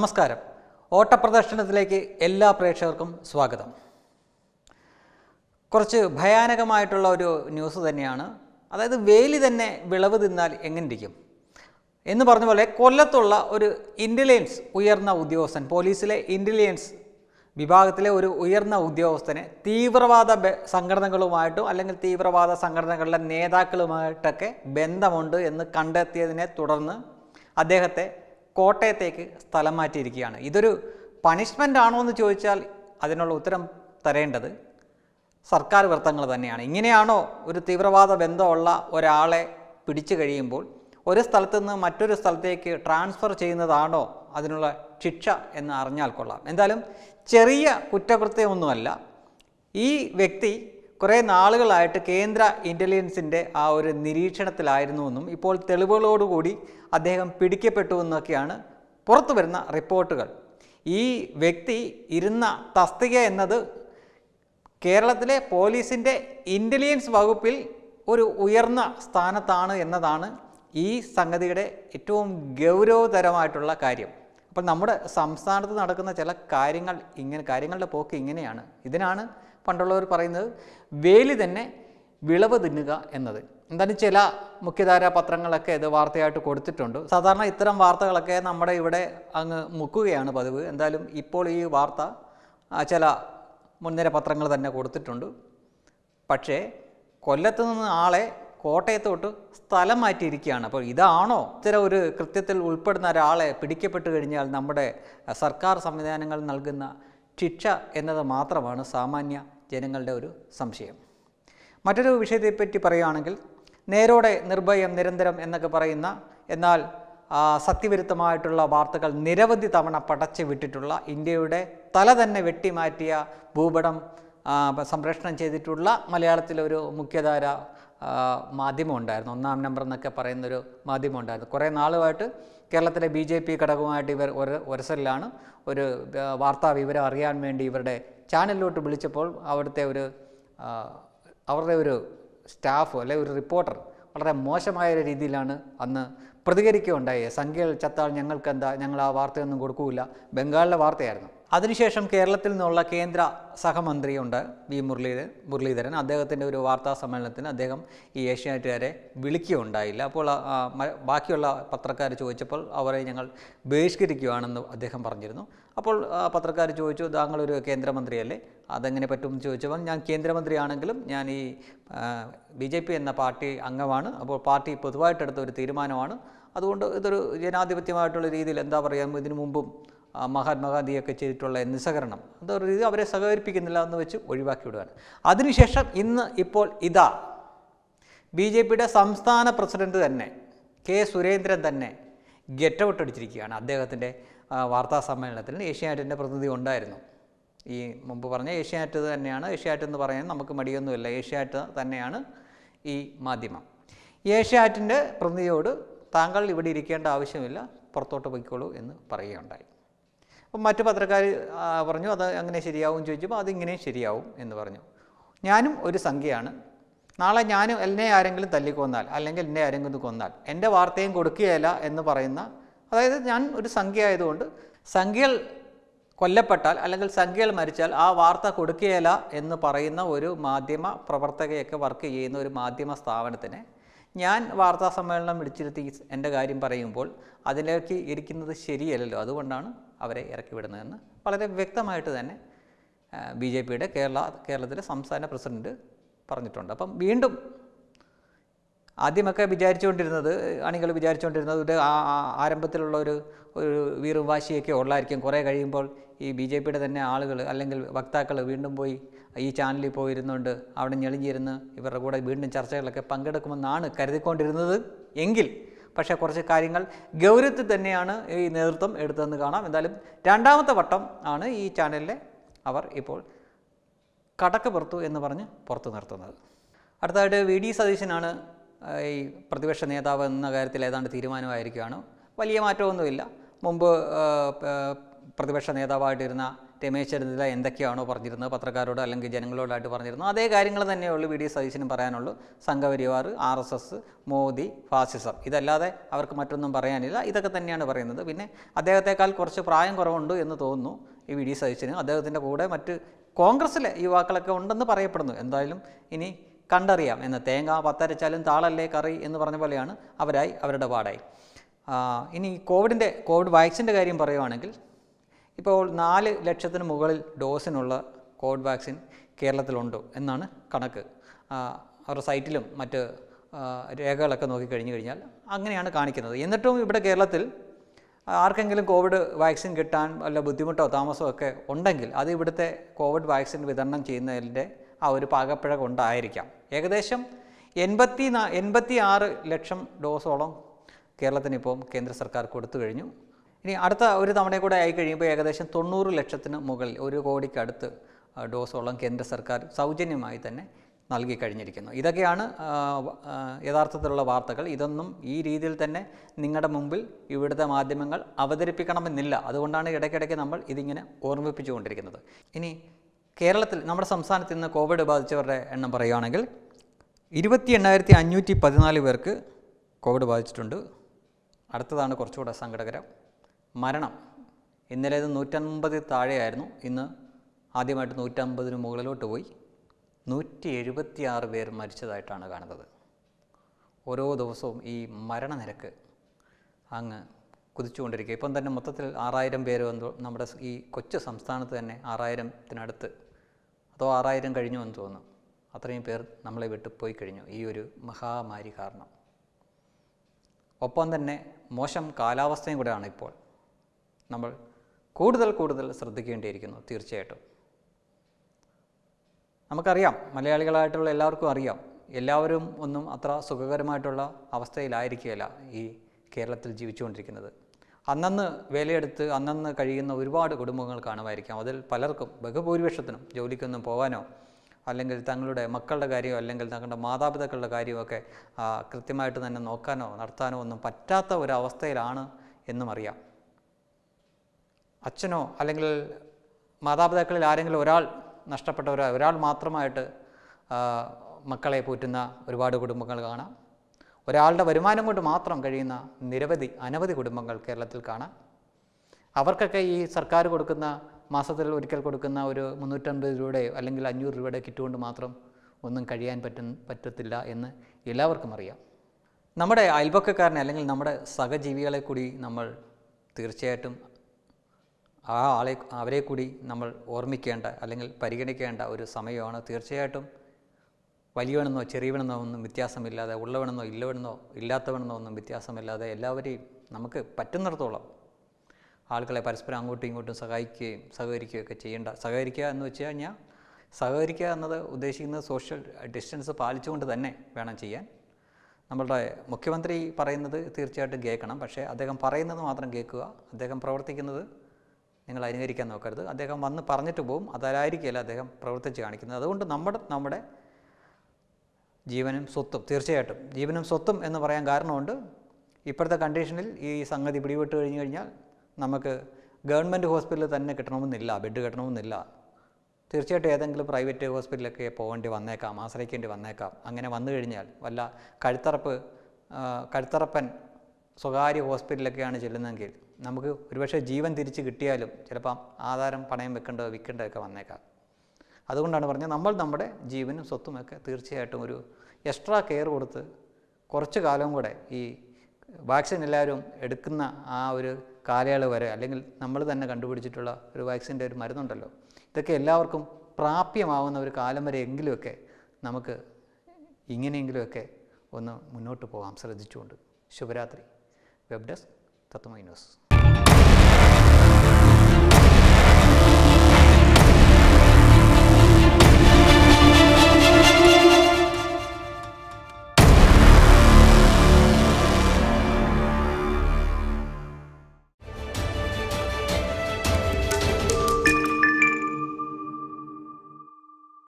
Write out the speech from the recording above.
നമസ്കാരം. ഓട്ടപ്രദർശനത്തിലേക്ക് എല്ലാ പ്രേക്ഷകർക്കും സ്വാഗതം. കുറച്ച് ഭയാനകമായിട്ടുള്ള ഒരു ന്യൂസ് തന്നെയാണ്. അതായത് വേലി തന്നെ വിളവ് തിന്നാൽ എങ്ങനെയിരിക്കും? എന്ന് പറഞ്ഞ പോലെ കൊല്ലത്തുള്ള ഒരു ഇന്റലിജൻസ് ഉയർന്ന ഉദ്യോഗസ്ഥൻ പോലീസിലെ ഇന്റലിജൻസ് വിഭാഗത്തിലെ ഒരു ഉയർന്ന ഉദ്യോഗസ്ഥനെ തീവ്രവാദ സംഘടനകളുമായിട്ടും അല്ലെങ്കിൽ തീവ്രവാദ സംഘടനകളുടെ നേതാക്കളുമായിട്ടൊക്കെ ബന്ധമുണ്ട് എന്ന് കണ്ടെത്തിയതിനെ തുടർന്ന് അദ്ദേഹത്തെ കോട്ടയത്തേക്ക് സ്ഥലം മാറ്റിയിരിക്കുകയാണ്. ഇതൊരു പണിഷ്മെന്റ് ആണോ എന്ന് ചോദിച്ചാൽ അതിനുള്ള ഉത്തരം തരേണ്ടത് സർക്കാർ വൃത്തങ്ങൾ തന്നെയാണ്. ഇങ്ങനെയാണോ ഒരു തീവ്രവാദ ബന്ധമുള്ള ഒരാളെ പിടിച്ചു കഴിയുമ്പോൾ ഒരു സ്ഥലത്തു നിന്ന് മറ്റൊരു സ്ഥലത്തേക്ക് ട്രാൻസ്ഫർ ചെയ്യുന്നതാണോ അതിനുള്ള ശിക്ഷ എന്ന് അറിഞ്ഞാൽ കൊള്ളാം. എന്തായാലും ചെറിയ കുറ്റകൃത്യമൊന്നുമല്ല. ഈ വ്യക്തി കുറേ നാളുകളായിട്ട് കേന്ദ്ര ഇന്റലിജൻസിന്റെ ആ ഒരു നിരീക്ഷണത്തിലായിരുന്നുവെന്നും ഇപ്പോൾ തെളിവുകളോടുകൂടി അദ്ദേഹം പിടിക്കപ്പെട്ടു എന്നൊക്കെയാണ് പുറത്തു വരുന്ന റിപ്പോർട്ടുകൾ. ഈ വ്യക്തി ഇരുന്ന തസ്തിക എന്നത് കേരളത്തിലെ പോലീസിന്റെ ഇന്റലിജൻസ് വകുപ്പിൽ ഒരു ഉയർന്ന സ്ഥാനത്താണ് എന്നതാണ് ഈ സംഗതിയുടെ ഏറ്റവും ഗൗരവതരമായിട്ടുള്ള കാര്യം. അപ്പോൾ നമ്മുടെ സംസ്ഥാനത്ത് നടക്കുന്ന ചില കാര്യങ്ങൾ ഇങ്ങനെ കാര്യങ്ങളുടെ പോക്ക് ഇങ്ങനെയാണ്. ഇതിനാണ് പണ്ടുള്ളവർ പറയുന്നത് വേലി തന്നെ വിളവ് തിന്നുക എന്നത്. എന്തായാലും ചില മുഖ്യധാരാ പത്രങ്ങളൊക്കെ ഇത് വാർത്തയായിട്ട് കൊടുത്തിട്ടുണ്ട്. സാധാരണ ഇത്തരം വാർത്തകളൊക്കെ നമ്മുടെ ഇവിടെ അങ്ങ് മുക്കുകയാണ് പതിവ്. എന്തായാലും ഇപ്പോൾ ഈ വാർത്ത ചില മുൻനിര പത്രങ്ങൾ തന്നെ കൊടുത്തിട്ടുണ്ട്. പക്ഷേ കൊല്ലത്ത് നിന്ന് ആളെ കോട്ടയത്തോട്ട് സ്ഥലം മാറ്റിയിരിക്കുകയാണ്. അപ്പോൾ ഇതാണോ ഇത്തരം ഒരു കൃത്യത്തിൽ ഉൾപ്പെടുന്ന ഒരാളെ പിടിക്കപ്പെട്ടു കഴിഞ്ഞാൽ നമ്മുടെ സർക്കാർ സംവിധാനങ്ങൾ നൽകുന്ന ശിക്ഷ എന്നത് മാത്രമാണ് സാമാന്യ ജനങ്ങളുടെ ഒരു സംശയം. മറ്റൊരു വിഷയത്തെപ്പറ്റി പറയുകയാണെങ്കിൽ നേരോടെ നിർഭയം നിരന്തരം എന്നൊക്കെ പറയുന്ന എന്നാൽ സത്യവിരുദ്ധമായിട്ടുള്ള വാർത്തകൾ നിരവധി തവണ പടച്ചു വിട്ടിട്ടുള്ള ഇന്ത്യയുടെ തല തന്നെ വെട്ടിമാറ്റിയ ഭൂപടം സംപ്രേഷണം ചെയ്തിട്ടുള്ള മലയാളത്തിലൊരു മുഖ്യധാര മാധ്യമം ഉണ്ടായിരുന്നു ഒന്നാം നമ്പർ എന്നൊക്കെ പറയുന്നൊരു മാധ്യമം ഉണ്ടായിരുന്നു കുറേ നാളുമായിട്ട് കേരളത്തിലെ ബി ജെ പി ഘടകവുമായിട്ട് ഇവർ ഒരു ഒരസലിലാണ് ഒരു വാർത്താ വിവരം അറിയാൻ വേണ്ടി ഇവരുടെ ചാനലിലോട്ട് വിളിച്ചപ്പോൾ അവിടുത്തെ ഒരു അവരുടെ ഒരു സ്റ്റാഫ് അല്ലെ ഒരു റിപ്പോർട്ടർ വളരെ മോശമായ ഒരു രീതിയിലാണ് അന്ന് പ്രതികരിക്കുകയുണ്ടായി. സംഖ്യകൾ ചത്താൽ ഞങ്ങൾക്ക് എന്താ ഞങ്ങൾ ആ വാർത്തയൊന്നും കൊടുക്കൂല. ബംഗാളിലെ വാർത്തയായിരുന്നു. അതിനുശേഷം കേരളത്തിൽ നിന്നുള്ള കേന്ദ്ര സഹമന്ത്രിയുണ്ട് വി മുരളീധരൻ മുരളീധരൻ. അദ്ദേഹത്തിന്റെ ഒരു വാർത്താ സമ്മേളനത്തിന് അദ്ദേഹം ഈ ഏഷ്യാനെറ്റുകാരെ വിളിക്കുകയുണ്ടായില്ല. അപ്പോൾ ബാക്കിയുള്ള പത്രക്കാർ ചോദിച്ചപ്പോൾ അവരെ ഞങ്ങൾ ബഹിഷ്കരിക്കുകയാണെന്ന് അദ്ദേഹം പറഞ്ഞിരുന്നു. അപ്പോൾ പത്രക്കാർ ചോദിച്ചു താങ്കളൊരു കേന്ദ്രമന്ത്രിയല്ലേ? അതെങ്ങനെ പറ്റുമെന്ന് ചോദിച്ചപ്പോൾ ഞാൻ കേന്ദ്രമന്ത്രിയാണെങ്കിലും ഞാൻ ഈ ബി ജെ പി എന്ന പാർട്ടി അംഗമാണ്. അപ്പോൾ പാർട്ടി പൊതുവായിട്ടെടുത്ത ഒരു തീരുമാനമാണ്. അതുകൊണ്ട് ഇതൊരു ജനാധിപത്യമായിട്ടുള്ള രീതിയിൽ എന്താ പറയുക ഇതിനു മുമ്പും മഹാത്മാഗാന്ധിയൊക്കെ ചെയ്തിട്ടുള്ള നിസ്സഹകരണം. അതൊരു രീതി അവരെ സഹകരിപ്പിക്കുന്നില്ല എന്ന് വെച്ച് ഒഴിവാക്കി വിടുകയാണ് അതിനുശേഷം ഇന്ന് ഇപ്പോൾ ഇതാ. ബി ജെ പിയുടെ സംസ്ഥാന പ്രസിഡന്റ് തന്നെ കെ സുരേന്ദ്രൻ തന്നെ ഗെറ്റ് ഔട്ട് അടിച്ചിരിക്കുകയാണ് അദ്ദേഹത്തിന്റെ വാർത്താ സമ്മേളനത്തിൽ ഏഷ്യാനെറ്റിന്റെ പ്രതിനിധി ഉണ്ടായിരുന്നു. ഈ മുമ്പ് പറഞ്ഞ ഏഷ്യാനെറ്റ് തന്നെയാണ്. ഏഷ്യാനെറ്റ് എന്ന് പറയാൻ നമുക്ക് മടിയൊന്നുമില്ല. ഏഷ്യാനെറ്റ് തന്നെയാണ് ഈ മാധ്യമം. ഏഷ്യാനെറ്റിന്റെ പ്രതിനിധിയോട് താങ്കൾ ഇവിടെ ഇരിക്കേണ്ട ആവശ്യമില്ല. പുറത്തോട്ട് പോയിക്കോളൂ എന്ന് പറയുകയുണ്ടായി. അപ്പം മറ്റു പത്രക്കാർ പറഞ്ഞു അത് അങ്ങനെ ശരിയാവും ചോദിച്ചപ്പോൾ അതിങ്ങനെ ശരിയാവും എന്ന് പറഞ്ഞു. ഞാനും ഒരു സംഖ്യയാണ്. നാളെ ഞാനും എന്നെ ആരെങ്കിലും തല്ലിക്കൊന്നാൽ അല്ലെങ്കിൽ എന്നെ ആരെങ്കിലും കൊന്നാൽ എന്റെ വാർത്തയും കൊടുക്കുകയില്ല എന്ന് പറയുന്ന അതായത് ഞാൻ ഒരു സംഖ്യ ആയതുകൊണ്ട് സംഖ്യകൾ കൊല്ലപ്പെട്ടാൽ അല്ലെങ്കിൽ സംഖ്യകൾ മരിച്ചാൽ ആ വാർത്ത കൊടുക്കുകയില്ല എന്ന് പറയുന്ന ഒരു മാധ്യമ പ്രവർത്തകയൊക്കെ വർക്ക് ചെയ്യുന്ന ഒരു മാധ്യമ സ്ഥാപനത്തിന് ഞാൻ വാർത്താ സമ്മേളനം വിളിച്ചിരുത്തി എന്റെ കാര്യം പറയുമ്പോൾ അതിലേക്ക് ഇരിക്കുന്നത് ശരിയല്ലല്ലോ. അതുകൊണ്ടാണ് അവരെ ഇറക്കി വിടുന്നതെന്ന് വളരെ വ്യക്തമായിട്ട് തന്നെ ബി ജെ പിയുടെ കേരള കേരളത്തിലെ സംസ്ഥാന പ്രസിഡന്റ് പറഞ്ഞിട്ടുണ്ട്. അപ്പം വീണ്ടും ആദ്യമൊക്കെ വിചാരിച്ചുകൊണ്ടിരുന്നത് അണികൾ വിചാരിച്ചുകൊണ്ടിരുന്നത് ഒരു ആരംഭത്തിലുള്ള ഒരു ഒരു വീറും വാശിയൊക്കെ ഉള്ളായിരിക്കും. കുറേ കഴിയുമ്പോൾ ഈ ബി ജെ പിയുടെ തന്നെ ആളുകൾ അല്ലെങ്കിൽ വക്താക്കൾ വീണ്ടും പോയി ഈ ചാനലിൽ പോയിരുന്നുകൊണ്ട് അവിടെ ഞെളിഞ്ഞിരുന്ന് ഇവരുടെ കൂടെ വീണ്ടും ചർച്ചകളൊക്കെ പങ്കെടുക്കുമെന്നാണ് കരുതിക്കൊണ്ടിരുന്നത്. എങ്കിൽ പക്ഷേ കുറച്ച് കാര്യങ്ങൾ ഗൗരവത്തിൽ തന്നെയാണ് ഈ നേതൃത്വം എടുത്തതെന്ന് കാണാം. എന്തായാലും രണ്ടാമത്തെ വട്ടം ആണ് ഈ ചാനലിലെ അവർ ഇപ്പോൾ കടക്ക് പുറത്തു എന്ന് പറഞ്ഞ് പുറത്തു നിർത്തുന്നത്. അടുത്തതായിട്ട് വി ഡി സതീശനാണ് ഈ പ്രതിപക്ഷ നേതാവ് എന്ന കാര്യത്തിൽ ഏതാണ്ട് തീരുമാനമായിരിക്കുകയാണ്. വലിയ മാറ്റമൊന്നുമില്ല. മുമ്പ് പ്രതിപക്ഷ നേതാവായിട്ടിരുന്ന രമേശ് ചെന്നിത്തല എന്തൊക്കെയാണോ പറഞ്ഞിരുന്നത് പത്രക്കാരോട് അല്ലെങ്കിൽ ജനങ്ങളോടായിട്ട് പറഞ്ഞിരുന്നു അതേ കാര്യങ്ങൾ തന്നെയുള്ളൂ വി ഡി സതീശനും പറയാനുള്ളൂ. Sangh Parivar R S S Modi ഫാസിസം. ഇതല്ലാതെ അവർക്ക് മറ്റൊന്നും പറയാനില്ല. ഇതൊക്കെ തന്നെയാണ് പറയുന്നത്. പിന്നെ അദ്ദേഹത്തെക്കാൾ കുറച്ച് പ്രായം കുറവുണ്ട് എന്ന് തോന്നുന്നു ഈ വി ഡി സതീശന്. അദ്ദേഹത്തിന്റെ കൂടെ മറ്റ് കോൺഗ്രസ്സിലെ യുവാക്കളൊക്കെ ഉണ്ടെന്ന് പറയപ്പെടുന്നു. എന്തായാലും ഇനി കണ്ടറിയാം. എന്ന് തേങ്ങ പത്തരച്ചാലും താളല്ലേ കറി എന്ന് പറഞ്ഞ പോലെയാണ് അവരായി അവരുടെ പാടായി. ഇനി കോവിഡിന്റെ കോവിഡ് വാക്സിന്റെ കാര്യം പറയുവാണെങ്കിൽ ഇപ്പോൾ നാല് ലക്ഷത്തിന് മുകളിൽ ഡോസിനുള്ള കോവിഡ് വാക്സിൻ കേരളത്തിലുണ്ട് എന്നാണ് കണക്ക്. അവരുടെ സൈറ്റിലും മറ്റ് രേഖകളൊക്കെ നോക്കി കഴിഞ്ഞു കഴിഞ്ഞാൽ അങ്ങനെയാണ് കാണിക്കുന്നത്. എന്നിട്ടും ഇവിടെ കേരളത്തിൽ ആർക്കെങ്കിലും കോവിഡ് വാക്സിൻ കിട്ടാൻ വല്ല ബുദ്ധിമുട്ടോ താമസമോ ഒക്കെ ഉണ്ടെങ്കിൽ അത് ഇവിടുത്തെ കോവിഡ് വാക്സിൻ വിതരണം ചെയ്യുന്നതിന്റെ ആ ഒരു പാകപ്പിഴ കൊണ്ടായിരിക്കാം. ഏകദേശം എൺപത്തി നാ എൺപത്തി ആറ് ലക്ഷം ഡോസോളം കേരളത്തിന് ഇപ്പോൾ കേന്ദ്ര സർക്കാർ കൊടുത്തു കഴിഞ്ഞു. ഇനി അടുത്ത ഒരു തവണ കൂടെ ആയി കഴിയുമ്പോൾ ഏകദേശം തൊണ്ണൂറ് ലക്ഷത്തിന് മുകളിൽ ഒരു കോടിക്കടുത്ത് ഡോസോളം കേന്ദ്ര സർക്കാർ സൗജന്യമായി തന്നെ നൽകി കഴിഞ്ഞിരിക്കുന്നു. ഇതൊക്കെയാണ് യഥാർത്ഥത്തിലുള്ള വാർത്തകൾ. ഇതൊന്നും ഈ രീതിയിൽ തന്നെ നിങ്ങളുടെ മുമ്പിൽ ഇവിടുത്തെ മാധ്യമങ്ങൾ അവതരിപ്പിക്കണമെന്നില്ല. അതുകൊണ്ടാണ് ഇടയ്ക്കിടയ്ക്ക് നമ്മൾ ഇതിങ്ങനെ ഓർമ്മിപ്പിച്ചുകൊണ്ടിരിക്കുന്നത്. ഇനി കേരളത്തിൽ നമ്മുടെ സംസ്ഥാനത്ത് ഇന്ന് കോവിഡ് ബാധിച്ചവരുടെ എണ്ണം പറയുകയാണെങ്കിൽ ഇരുപത്തി എണ്ണായിരത്തി അഞ്ഞൂറ്റി പതിനാല് പേർക്ക് കോവിഡ് ബാധിച്ചിട്ടുണ്ട്. അടുത്തതാണ് കുറച്ചുകൂടെ സങ്കടകരം. മരണം. ഇന്നലെ ഇത് നൂറ്റമ്പതിൽ താഴെയായിരുന്നു. ഇന്ന് ആദ്യമായിട്ട് നൂറ്റമ്പതിന് മുകളിലോട്ട് പോയി. നൂറ്റി എഴുപത്തിയാറ് പേർ മരിച്ചതായിട്ടാണ് കാണുന്നത്. ഓരോ ദിവസവും ഈ മരണനിരക്ക് അങ്ങ് കുതിച്ചുകൊണ്ടിരിക്കുക. ഇപ്പം തന്നെ മൊത്തത്തിൽ ആറായിരം പേര് വന്നു. നമ്മുടെ ഈ കൊച്ചു സംസ്ഥാനത്ത് തന്നെ ആറായിരത്തിനടുത്ത് അതോ ആറായിരം കഴിഞ്ഞു എന്ന് തോന്നുന്നു. അത്രയും പേർ നമ്മളെ വിട്ട് പോയി കഴിഞ്ഞു. ഈ ഒരു മഹാമാരി കാരണം. ഒപ്പം തന്നെ മോശം കാലാവസ്ഥയും കൂടെയാണ് ഇപ്പോൾ. നമ്മൾ കൂടുതൽ കൂടുതൽ ശ്രദ്ധിക്കേണ്ടിയിരിക്കുന്നു തീർച്ചയായിട്ടും. നമുക്കറിയാം മലയാളികളായിട്ടുള്ള എല്ലാവർക്കും അറിയാം എല്ലാവരും ഒന്നും അത്ര സുഖകരമായിട്ടുള്ള അവസ്ഥയിലായിരിക്കുകയില്ല ഈ കേരളത്തിൽ ജീവിച്ചുകൊണ്ടിരിക്കുന്നത്. അന്നന്ന് വേലയെടുത്ത് അന്നന്ന് കഴിയുന്ന ഒരുപാട് കുടുംബങ്ങൾ കാണുമായിരിക്കാം. അതിൽ പലർക്കും ബഹുഭൂരിപക്ഷത്തിനും ജോലിക്കൊന്നും പോകാനോ അല്ലെങ്കിൽ തങ്ങളുടെ മക്കളുടെ കാര്യമോ അല്ലെങ്കിൽ തങ്ങളുടെ മാതാപിതാക്കളുടെ കാര്യമൊക്കെ കൃത്യമായിട്ട് തന്നെ നോക്കാനോ നടത്താനോ ഒന്നും പറ്റാത്ത ഒരവസ്ഥയിലാണ് എന്നും അറിയാം. അച്ഛനോ അല്ലെങ്കിൽ മാതാപിതാക്കളിൽ ആരെങ്കിലും ഒരാൾ നഷ്ടപ്പെട്ടവരോ ഒരാൾ മാത്രമായിട്ട് മക്കളെ പോറ്റുന്ന ഒരുപാട് കുടുംബങ്ങൾ കാണാം. ഒരാളുടെ വരുമാനം കൊണ്ട് മാത്രം കഴിയുന്ന നിരവധി അനവധി കുടുംബങ്ങൾ കേരളത്തിൽ കാണാം. അവർക്കൊക്കെ ഈ സർക്കാർ കൊടുക്കുന്ന മാസത്തിൽ ഒരിക്കൽ കൊടുക്കുന്ന ഒരു മുന്നൂറ്റമ്പത് രൂപയുടെയോ അല്ലെങ്കിൽ അഞ്ഞൂറ് രൂപയുടെ കിറ്റ് കൊണ്ട് മാത്രം ഒന്നും കഴിയാൻ പറ്റും പറ്റത്തില്ല എന്ന് എല്ലാവർക്കും അറിയാം. നമ്മുടെ അയൽപക്കക്കാരനെ അല്ലെങ്കിൽ നമ്മുടെ സഹജീവികളെ കൂടി നമ്മൾ തീർച്ചയായിട്ടും ആ ആളെ അവരെ കൂടി നമ്മൾ ഓർമ്മിക്കേണ്ട അല്ലെങ്കിൽ പരിഗണിക്കേണ്ട ഒരു സമയമാണ്. തീർച്ചയായിട്ടും വലിയവനെന്നോ ചെറിയവനെന്നോ ഒന്നും വ്യത്യാസമില്ലാതെ ഉള്ളവനെന്നോ ഇല്ലവനെന്നോ ഇല്ലാത്തവനെന്നോ ഒന്നും വ്യത്യാസമില്ലാതെ എല്ലാവരെയും നമുക്ക് പറ്റുന്നിടത്തോളം ആളുകളെ പരസ്പരം അങ്ങോട്ടും ഇങ്ങോട്ടും സഹായിക്കുകയും സഹകരിക്കുകയൊക്കെ ചെയ്യേണ്ട സഹകരിക്കുക എന്ന് വെച്ച് കഴിഞ്ഞാൽ സഹകരിക്കുക എന്നത് ഉദ്ദേശിക്കുന്നത് സോഷ്യൽ ഡിസ്റ്റൻസ് പാലിച്ചുകൊണ്ട് തന്നെ വേണം ചെയ്യാൻ. നമ്മളുടെ മുഖ്യമന്ത്രി പറയുന്നത് തീർച്ചയായിട്ടും കേൾക്കണം. പക്ഷേ അദ്ദേഹം പറയുന്നത് മാത്രം കേൾക്കുക അദ്ദേഹം പ്രവർത്തിക്കുന്നത് നിങ്ങൾ അനുകരിക്കാൻ നോക്കരുത്. അദ്ദേഹം വന്ന് പറഞ്ഞിട്ട് പോകും അതായിരിക്കില്ല അദ്ദേഹം പ്രവർത്തിച്ച് കാണിക്കുന്നത്. അതുകൊണ്ട് നമ്മുടെ നമ്മുടെ ജീവനും സ്വത്തും തീർച്ചയായിട്ടും ജീവനും സ്വത്തും എന്ന് പറയാൻ കാരണമുണ്ട്. ഇപ്പോഴത്തെ കണ്ടീഷനിൽ ഈ സംഗതി പിടിപെട്ട് കഴിഞ്ഞു കഴിഞ്ഞാൽ നമുക്ക് ഗവൺമെന്റ് ഹോസ്പിറ്റലിൽ തന്നെ കിട്ടണമെന്നില്ല ബെഡ് കിട്ടണമെന്നില്ല. തീർച്ചയായിട്ടും ഏതെങ്കിലും പ്രൈവറ്റ് ഹോസ്പിറ്റലൊക്കെ പോകേണ്ടി വന്നേക്കാം ആശ്രയിക്കേണ്ടി വന്നേക്കാം. അങ്ങനെ വന്നു കഴിഞ്ഞാൽ വല്ല കഴുത്തറപ്പ് കഴുത്തറപ്പൻ സ്വകാര്യ ഹോസ്പിറ്റലൊക്കെയാണ് ചെല്ലുന്നതെങ്കിൽ നമുക്ക് ഒരുപക്ഷെ ജീവൻ തിരിച്ച് കിട്ടിയാലും ചിലപ്പം ആധാരം പണയം വെക്കേണ്ടത് വിൽക്കേണ്ടതൊക്കെ വന്നേക്കാം. അതുകൊണ്ടാണ് പറഞ്ഞത് നമ്മൾ നമ്മുടെ ജീവനും സ്വത്തുമൊക്കെ തീർച്ചയായിട്ടും ഒരു എക്സ്ട്രാ കെയർ കൊടുത്ത് കുറച്ച് കാലം കൂടെ ഈ വാക്സിൻ എല്ലാവരും എടുക്കുന്ന ആ ഒരു കാലയളവ് വരെ അല്ലെങ്കിൽ നമ്മൾ തന്നെ കണ്ടുപിടിച്ചിട്ടുള്ള ഒരു വാക്സിന്റെ ഒരു മരുന്നുണ്ടല്ലോ. ഇതൊക്കെ എല്ലാവർക്കും പ്രാപ്യമാവുന്ന ഒരു കാലം വരെ എങ്കിലുമൊക്കെ നമുക്ക് ഇങ്ങനെയെങ്കിലുമൊക്കെ ഒന്ന് മുന്നോട്ട് പോകാം. ശ്രദ്ധിച്ചുകൊണ്ട്. ശുഭരാത്രി. വെബ് ഡെസ്ക് തത്വമൈ ന്യൂസ്